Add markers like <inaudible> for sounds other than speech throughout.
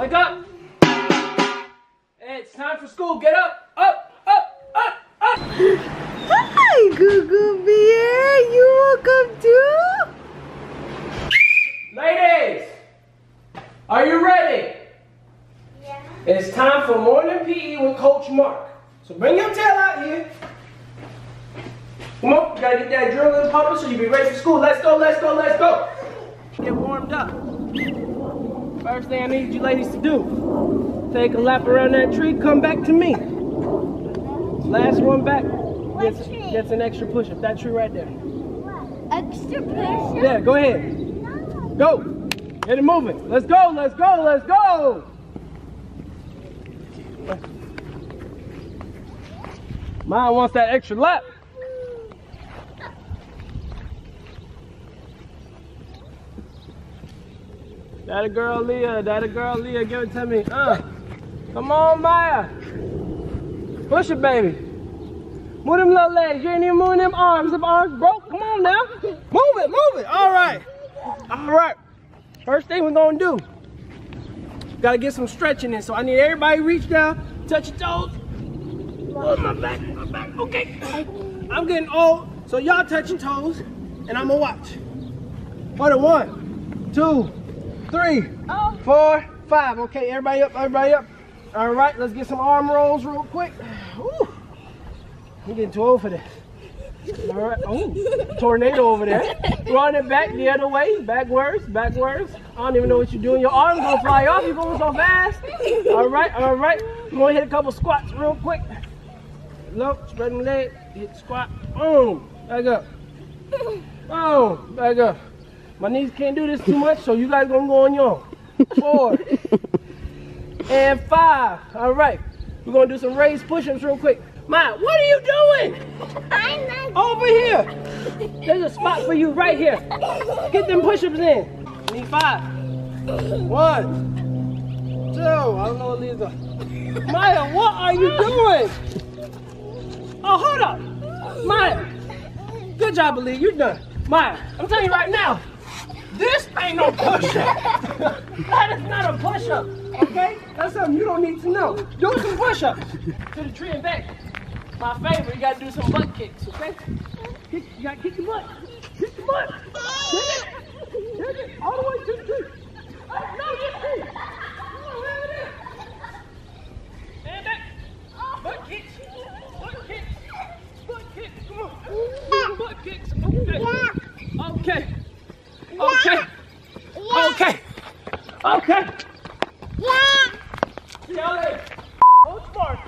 Wake up. It's time for school. Get up, up, up, up, up. Hi, Goo Bear. You welcome too? Ladies, are you ready? Yeah. It's time for morning PE with Coach Mark. So bring your tail out here. Come on, you gotta get that drill adrenaline pumping so you be ready for school. Let's go, let's go, let's go. Get warmed up. First thing I need you ladies to do, take a lap around that tree, come back to me. Last one back gets, gets an extra push up. That tree right there. Extra push-up? Yeah, go ahead. Go. Get it moving. Let's go, let's go, let's go. Mine wants that extra lap. That a girl Leah, that a girl Leah, give it to me. Uh. Come on, Maya. Push it, baby. Move them little legs. You ain't even moving them arms. Them arms broke. Come on now. Move it, move it. All right. All right. First thing we're gonna do. Gotta get some stretching in. So I need everybody to reach down, touch your toes. Oh, my back, my back. Okay. I'm getting old, so y'all touch your toes, and I'm gonna watch. For one, two, three, four, five. Okay, everybody up, everybody up. All right, let's get some arm rolls real quick. Woo. I'm getting too old for this. All right. Oh, tornado over there. Run it back the other way, backwards, backwards. I don't even know what you're doing. Your arm's gonna fly off. You're going so fast. All right, all right. I'm gonna hit a couple squats real quick. Look, spread my leg, hit squat. Boom, back up. Boom, back up. My knees can't do this too much, so you guys gonna go on your own. Four <laughs> and five. All right, we're gonna do some raised push-ups real quick. Ma, what are you doing? I'm not. Over here. There's a spot for you right here. Get them push-ups in. Need five. One. Two. I don't know what these are. Maya, what are you doing? Oh, hold up. Maya. Good job, Ali. You're done. Maya, I'm telling you right now. Ain't no push-up. that is not a push-up. Okay? That's something you don't need to know. Do some push-ups. To the tree and back. My favorite, you gotta do some butt kicks, okay? Kick, you gotta kick your butt. Kick your butt. Kick it. Kick it. All the way to the tree. Oh, no, this tree. Come on, right over there. Stand back. Butt kicks. Butt kicks. Butt kicks. Come on. Butt kicks. Okay. Okay. Okay. Okay. Okay. Yeah. See y'all later. Coach Mark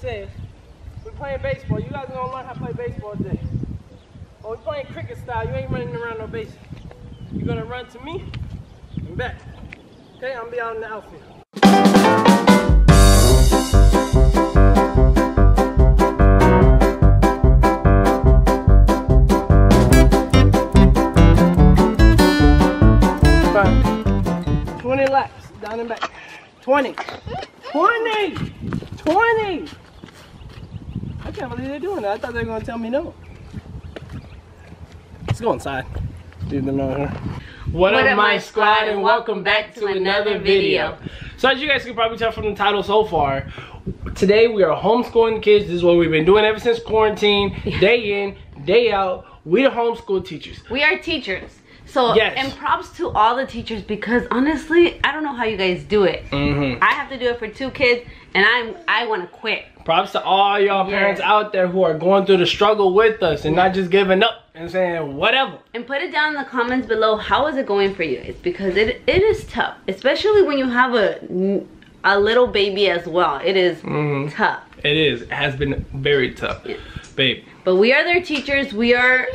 says we're playing baseball. You guys are gonna learn how to play baseball today. Or we're playing cricket style. You ain't running around no base. You're gonna run to me and back. Okay, I'm gonna be out in the outfield. Fine. 20 laps, down and back. 20. 20! 20! I can't believe they're doing that. I thought they were to tell me no. Let's go inside. Leave them out here. What, What up, my squad, and welcome back to another video. So as you guys can probably tell from the title so far, today we are homeschooling kids. This is what we've been doing ever since quarantine, <laughs> day in, day out. We the homeschool teachers. We are teachers. So, Yes. and props to all the teachers because honestly, I don't know how you guys do it. Mm-hmm. I have to do it for two kids, and I'm I want to quit. Props to all y'all Yes. parents out there who are going through the struggle with us and not just giving up and saying whatever. And put it down in the comments below. How is it going for you? It's because it it is tough, especially when you have a a little baby as well. It is Mhm. tough. It is. It has been very tough, babe. But we are their teachers. We are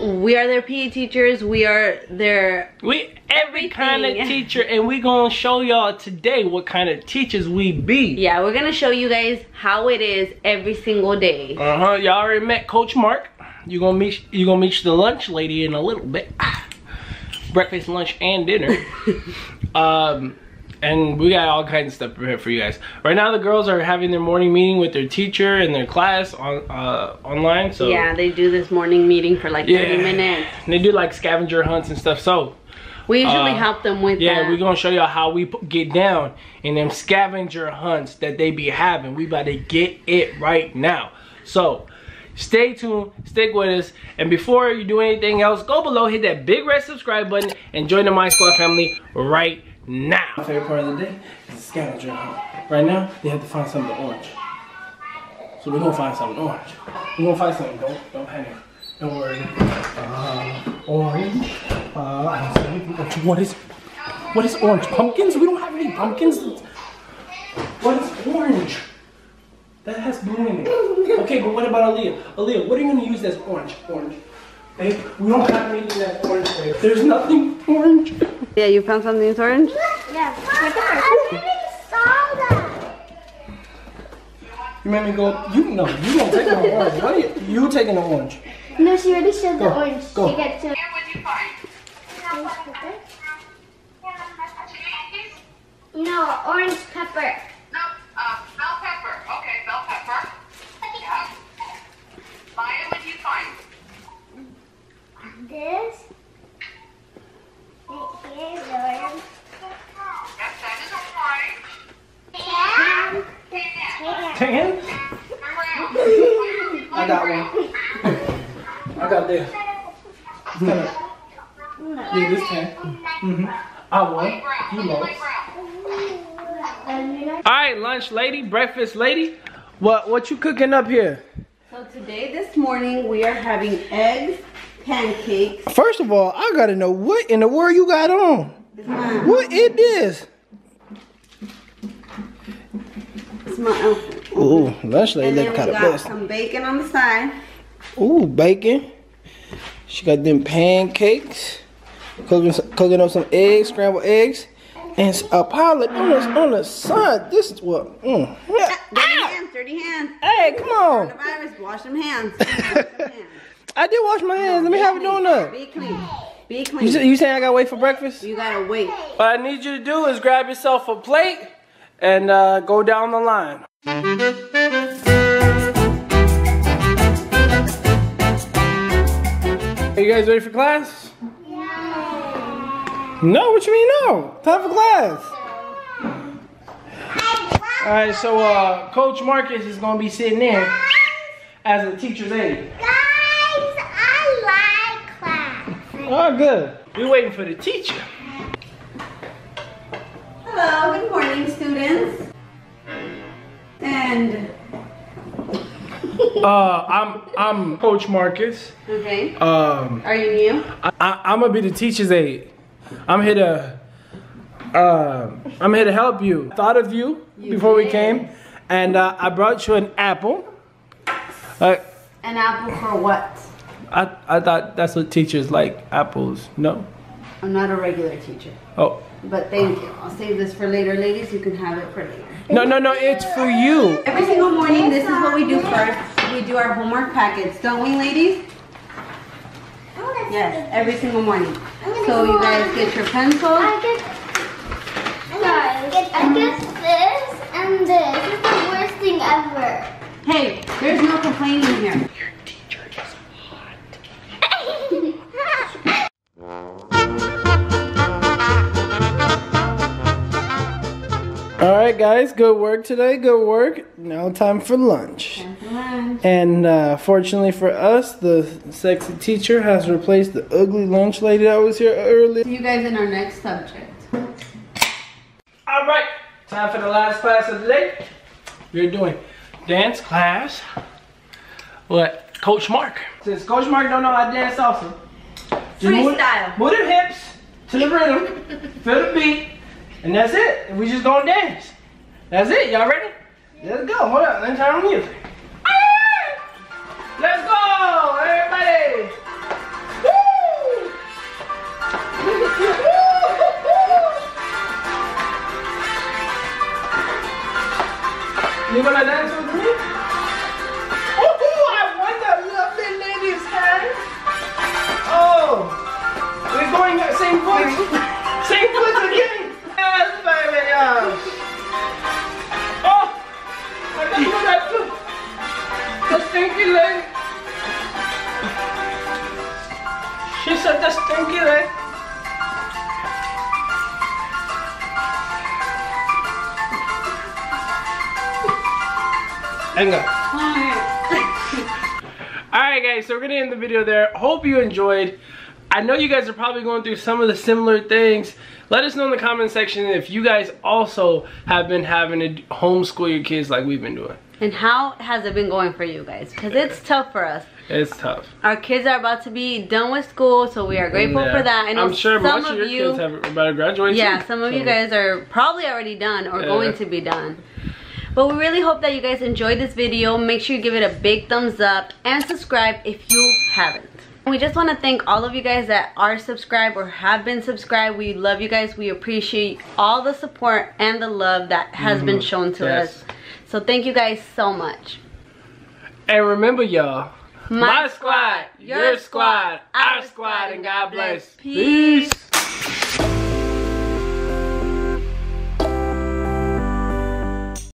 we are their PE teachers. We are their We every kind of teacher, and we gonna show y'all today what kind of teachers we be. yeah. We're gonna show you guys how it is every single day. Uh huh. Y'all already met Coach Mark. You gonna meet you gonna meet the lunch lady in a little bit. <sighs> Breakfast, lunch, and dinner. <laughs> um, and we got all kinds of stuff prepared for you guys. Right now, the girls are having their morning meeting with their teacher and their class on uh, online. So Yeah, they do this morning meeting for like 30 minutes. And they do like scavenger hunts and stuff. So We usually Uh, help them with Yeah, that. we're gonna show y'all how we get down in them scavenger hunts that they be having. We about to get it right now. So stay tuned, stick with us, and before you do anything else, go below, hit that big red subscribe button, and join the My Squad family right now. My favorite part of the day is the scavenger hunt. Right now, they have to find something orange. So we're gonna find something orange. We're gonna find something. Don't don't panic. Don't worry. Uh, orange. Uh, what is what is orange? Pumpkins? We don't have any pumpkins. What is orange? That has blue in it. Okay, but what about Aaliyah? Aaliyah, what are you gonna use that's orange? Orange. Babe, we don't have anything that's orange. Babe. There's nothing orange. yeah, you found something that's orange? Yeah. I already saw that. You made me go. You no, you don't take no orange. What are you? You taking the orange? No, she already showed the orange. go. She gets to. What would you find? No, orange pepper. No, uh, bell pepper. Okay, bell pepper. Yeah. Maya, what do you find? This. Right here is orange. Yes, that is orange. Tan. Tan. Tan? Around. I got one. I got <laughs> this. It's kinda- Yeah, this tan. Mm-hmm. I won. You lost. brown. And you know, All right, lunch lady, breakfast lady. What what you cooking up here? So today, this morning, we are having eggs, pancakes. First of all, I gotta know what in the world you got on. What it is? It's my outfit. Ooh, lunch lady look we kind of got some bacon on the side. Ooh, bacon. She got them pancakes. Cooking, cooking up some eggs, scrambled eggs, and a pilot on the on the side. This is what. Mm. Dirty hands, dirty hands. Hey, come on. Coronavirus, wash them hands. <laughs> Wash them hands. I did wash my hands. Let me have a donut. Be clean. Be You, clean. say- you saying I gotta wait for breakfast? You gotta wait. What I need you to do is grab yourself a plate and uh, go down the line. Are you guys ready for class? No, what you mean no? Time for class. All right, so uh, Coach Marcus is gonna be sitting in as a teacher's aide. guys, I like class. Oh, good. We're waiting for the teacher. Hello, good morning, students. And, <laughs> Uh, I'm I'm Coach Marcus. okay, Um, are you new? I, I'm gonna be the teacher's aide. I'm here to, uh, I'm here to help you. Thought of you, before we came, and uh, I brought you an apple. Uh, An apple for what? I I thought that's what teachers like apples. No. I'm not a regular teacher, Oh. but thank you. I'll save this for later, ladies. You can have it for later. No no no! It's for you. Every single morning, this is what we do first. We do our homework packets, don't we, ladies? Yes, every single morning. So you guys get your pencils. I get, guys, I get this and this. This is the worst thing ever. Hey, there's no complaining here. All right, guys. Good work today. Good work. Now time for lunch. Lunch. And uh, fortunately for us, the sexy teacher has replaced the ugly lunch lady that was here earlier. See you guys in our next subject. All right, time for the last class of the day. We're doing dance class. What? Coach Mark. Since Coach Mark don't know how to dance also. just move- Freestyle. Move them hips to the rhythm, feel the beat, and that's it. We just gonna dance. That's it. Y'all ready? Let's go. Hold on. Let's turn on the music. Let's go, everybody. Woo! <laughs> You gonna dance with me? Oh, I won that lovely lady's hand. Oh, we're going at same foot. same foot again. Ayan! Oh! Anak mo that too. The stinky leg. She's a stinky tanky lang! Enga. <laughs> Alright guys, so we're gonna end the video there. Hope you enjoyed. I know you guys are probably going through some of the similar things let us know in the comment section if you guys also have been having to homeschool your kids like we've been doing. And how has it been going for you guys? Because it's tough for us. It's tough. Our kids are about to be done with school, so we are grateful Yeah. for that. I know I'm sure some most of of your you, kids have about to graduate yeah, too. some of you guys are probably already done or Yeah. going to be done. But we really hope that you guys enjoyed this video. Make sure you give it a big thumbs up and subscribe if you haven't. We just want to thank all of you guys that are subscribed or have been subscribed. We love you guys. We appreciate all the support and the love that has been shown to Mm-hmm. Yes. us. So thank you guys so much. And remember y'all, My my squad, your squad, our squad, and God bless. Peace. Peace.